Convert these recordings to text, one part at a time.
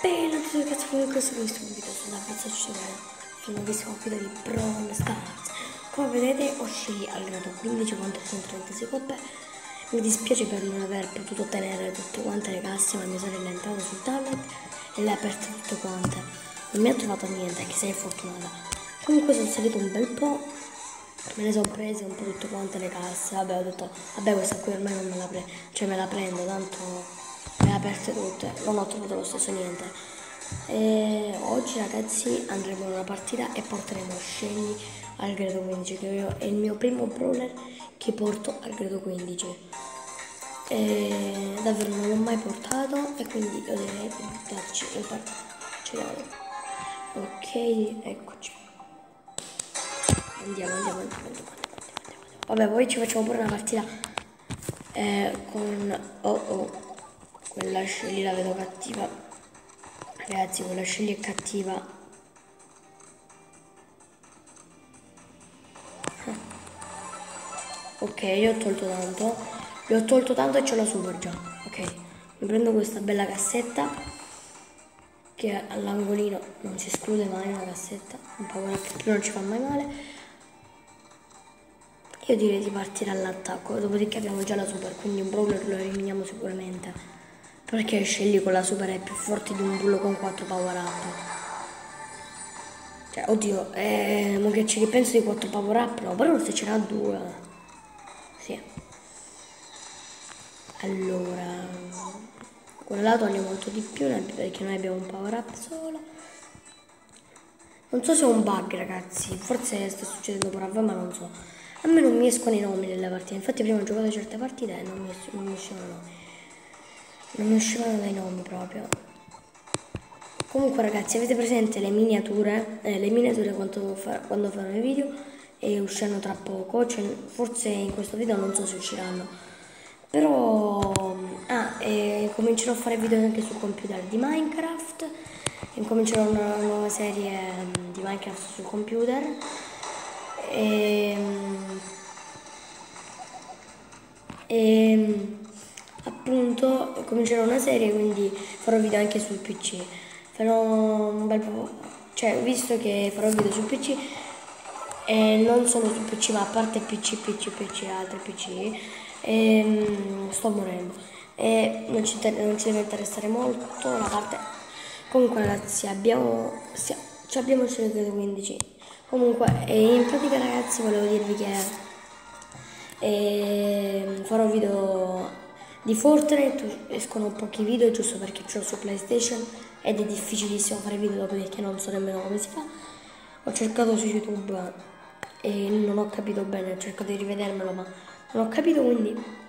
bella tutti ragazzi come questo che sto video sulla pizza cittadina sul nuovissimo video di Brawl Stars come vedete ho scelto al grado 15 quanto sono 36 coppe mi dispiace per non aver potuto ottenere tutte quante le casse ma mia sorella è entrata sul tablet e le ha aperte tutte quante. Non mi ha trovato niente anche se è fortunata. Comunque sono salito un bel po' me ne sono prese un po' tutte quante le casse. Vabbè ho detto vabbè questa qui ormai non me la prendo cioè me la prendo tanto le aperte tutte, non ho trovato lo stesso niente. E oggi ragazzi andremo in una partita e porteremo Scegli al grado 15, che è il mio primo brawler che porto al grado 15. E davvero non l'ho mai portato e quindi io direi di buttarci in partita. Ok, eccoci. Andiamo, andiamo, andiamo, andiamo, andiamo. Vabbè, poi ci facciamo pure una partita eh, con... Oh oh quella scegli la vedo cattiva. Ragazzi quella scegli è cattiva. Ok io ho tolto tanto. Li ho tolto tanto e ce l'ho super già. Ok mi prendo questa bella cassetta che all'angolino non si esclude mai una cassetta. Un up più non ci fa mai male. Io direi di partire all'attacco. Dopodiché abbiamo già la super quindi un brawler lo eliminiamo sicuramente perché scegli con la super è più forte di un bullo con 4 power up? Cioè, oddio, eh, mo che ci ripenso di 4 power up, no, però se ce n'ha due. Sì. Allora, quello là toglie molto di più perché noi abbiamo un power up solo. Non so se è un bug ragazzi, forse sta succedendo pure a ma non so. A me non mi escono i nomi delle partite, infatti prima ho giocato certe partite e non mi, non mi escono i nomi non mi uscivano dai nomi proprio. Comunque ragazzi avete presente le miniature? Eh, le miniature quando, fa, quando farò i video e usciranno tra poco. Cioè, forse in questo video non so se usciranno. Però ah, e comincerò a fare video anche sul computer di Minecraft. Incomincerò una nuova serie mm, di Minecraft sul computer. E, e appunto comincerò una serie quindi farò video anche sul pc farò un bel po' cioè visto che farò video sul pc e non solo sul pc ma a parte pc pc pc altri pc e, um, sto morendo. E non ci, non ci deve interessare molto la parte. Comunque ragazzi abbiamo ci abbiamo il segreto 15 comunque in pratica ragazzi volevo dirvi che eh, farò video di Fortnite escono pochi video giusto perché ce su PlayStation ed è difficilissimo fare video dopo perché non so nemmeno come si fa. Ho cercato su YouTube e non ho capito bene, ho cercato di rivedermelo ma non ho capito quindi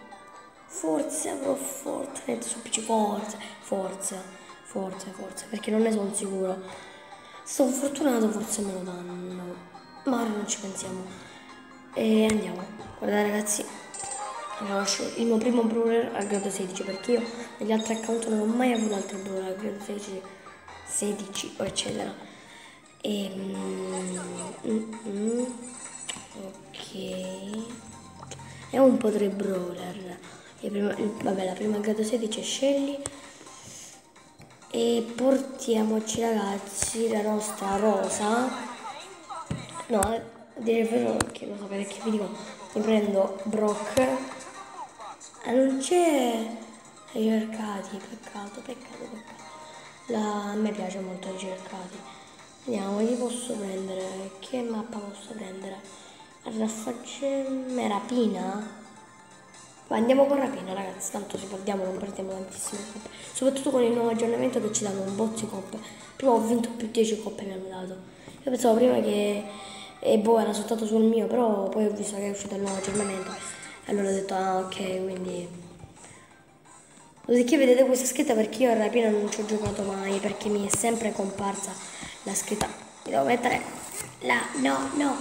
forse avrò Fortnite su PC, forse, forse, forse, forse, perché non ne sono sicuro. Sono fortunato, forse me lo danno, ma ora non ci pensiamo. E andiamo. Guardate ragazzi, il mio primo brawler al grado 16 perché io negli altri account non ho mai avuto altri brawler al grado 16, 16 o eccetera. E, mm, mm, mm, ok. È un po' tre brawler. Prima, vabbè, la prima al grado 16 è Shelly. E portiamoci ragazzi la nostra rosa. No, direi vero che lo sapete che vi dico. Mi prendo Brock Ah, non c'è ricercati, peccato, peccato, peccato. La, a me piace molto ricercati. Vediamo, li posso prendere. Che mappa posso prendere? Raffagemme rapina? Ma andiamo con rapina ragazzi, tanto ci perdiamo, non perdiamo tantissime coppe. Soprattutto con il nuovo aggiornamento che ci danno un bozzo di coppe. Prima ho vinto più 10 coppe mi hanno dato. Io pensavo prima che e boh era soltanto sul mio, però poi ho visto che è uscito il nuovo aggiornamento allora ho detto, ah ok, quindi... Dopodiché vedete questa scritta perché io a rapina non ci ho giocato mai, perché mi è sempre comparsa la scritta. Mi devo mettere là, no, no.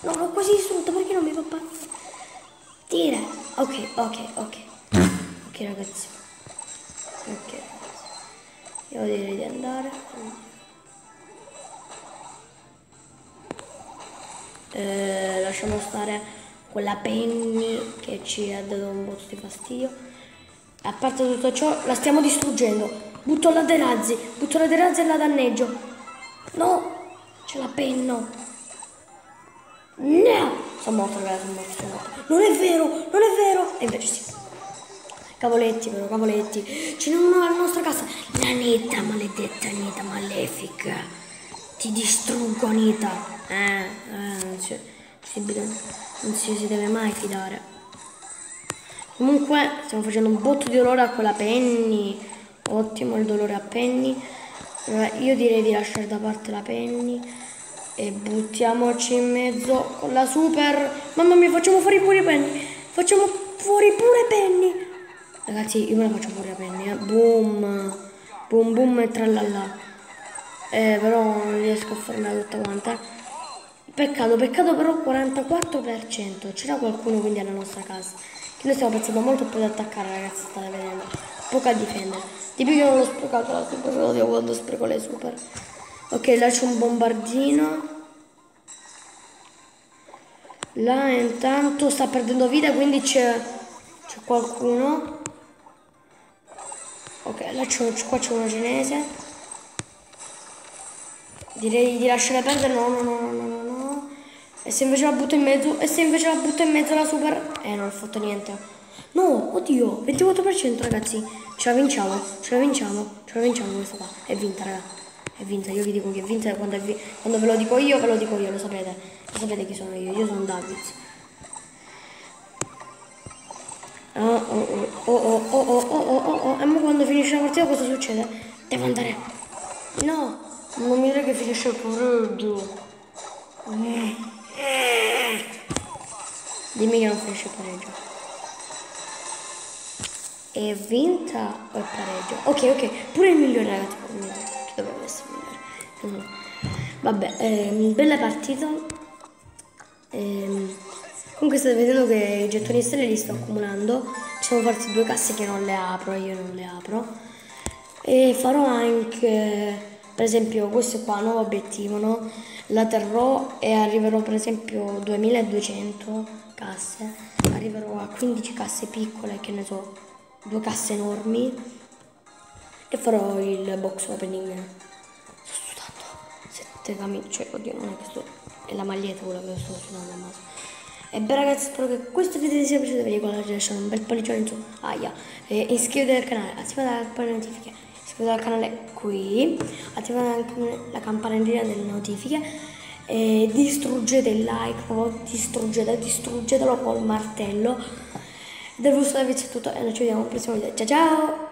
No, l'ho quasi distrutto, perché non mi fa partire? Ok, ok, ok. Ok ragazzi. Ok ragazzi. Io direi di andare. Eh, lasciamo stare quella Penny che ci ha dato un botto di fastidio. A parte tutto ciò, la stiamo distruggendo. Butto la dei razzi, butto la dei razzi e la danneggio. No, c'è la penna. No! Sono morto, ragazzi, sono morto, sono morto. Non è vero, non è vero! E invece sì. Cavoletti, però, cavoletti. Ce n'è uno alla nostra casa. La Nita, maledetta Nita, malefica. Ti distruggo, Nita. Eh, eh, si, non si, si deve mai fidare. Comunque, stiamo facendo un botto di dolore a quella Penny. Ottimo il dolore a Penny. Allora, io direi di lasciare da parte la Penny e buttiamoci in mezzo con la super mamma mia facciamo fuori pure i penny facciamo fuori pure penny ragazzi io me la faccio fuori a penny eh. boom boom boom e tralala eh però non riesco a fermare tutta quanta peccato peccato però 44% c'era qualcuno quindi alla nostra casa che noi stiamo pensando molto più ad attaccare ragazzi state vedendo poco a difendere di più io non l'ho sprecato la super odio quando spreco le super Ok, là c'è un bombardino. Là intanto sta perdendo vita, quindi c'è qualcuno. Ok, là qua c'è una cinese. Direi di lasciare perdere. No, no, no, no, no. E se invece la butto in mezzo? E se invece la butto in mezzo la super? Eh, non ho fatto niente. No, oddio, 24% ragazzi. Ce la vinciamo, ce la vinciamo, ce la vinciamo questa qua. È vinta, ragazzi è vinta, io vi dico che è vinta quando, è vi quando ve lo dico io, ve lo dico io, lo sapete, lo sapete chi sono io, io sono Davids. Oh oh oh oh oh oh oh oh oh oh e ma quando finisce la partita cosa succede? Devo andare. No, non mi dire che finisce il pareggio. Dimmi che non finisce il pareggio. È vinta o è pareggio? Ok, ok, pure il migliore ragazzi dovrebbe essere migliore. Vabbè, ehm, bella partita. Ehm, comunque state vedendo che i gettoni stelle li sto accumulando. Ci sono forse due casse che non le apro, io non le apro. E farò anche, per esempio, questo qua, nuovo obiettivo, no? La terrò e arriverò per esempio 2200 casse. Arriverò a 15 casse piccole, che ne so, due casse enormi. E farò il box opening. Sto sudando sette camicie cioè oddio non è che sto è la maglietta quella che sto sudando al maso e beh ragazzi spero che questo video vi sia piaciuto vi ricordo di lasciare un bel pollicione in su. Aia. E iscrivetevi al canale attivate la notifiche iscrivetevi al canale qui. Attivate anche la campanellina delle notifiche e distruggete il like distruggete distruggetelo col martello. Del vostro video è tutto e noi ci vediamo al prossimo video. Ciao ciao